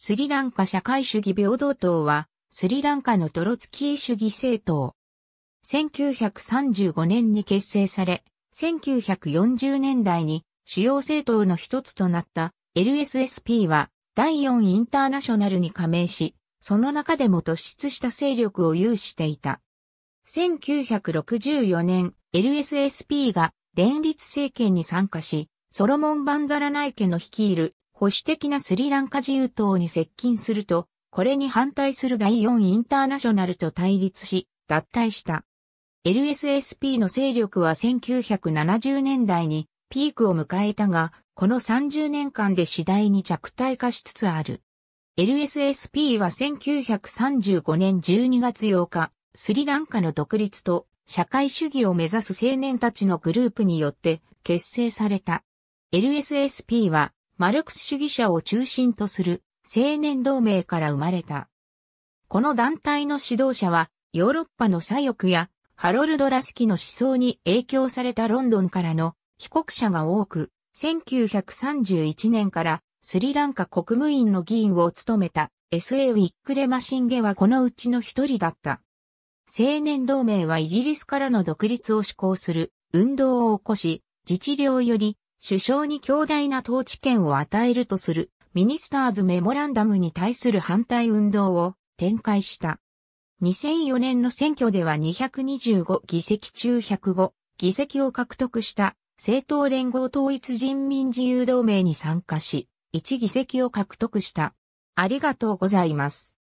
スリランカ社会主義平等党は、スリランカのトロツキー主義政党。1935年に結成され、1940年代に主要政党の一つとなった LSSP は第4インターナショナルに加盟し、その中でも突出した勢力を有していた。1964年、LSSP が連立政権に参加し、ソロモン・バンダラナイ家の率いる保守的なスリランカ自由党に接近すると、これに反対する第4インターナショナルと対立し、脱退した。LSSP の勢力は1970年代にピークを迎えたが、この30年間で次第に弱体化しつつある。LSSP は1935年12月8日、スリランカの独立と社会主義を目指す青年たちのグループによって結成された。LSSP はマルクス主義者を中心とする青年同盟から生まれた。この団体の指導者はヨーロッパの左翼やハロルド・ラスキの思想に影響されたロンドンからの帰国者が多く、1931年からスリランカ国務院の議員を務めた S.A. ウィックレマシンゲはこのうちの一人だった。青年同盟はイギリスからの独立を志向する運動を起こし、自治領より首相に強大な統治権を与えるとするミニスターズメモランダムに対する反対運動を展開した。2004年の選挙では225議席中105議席を獲得した政党連合統一人民自由同盟に参加し、1議席を獲得した。ありがとうございます。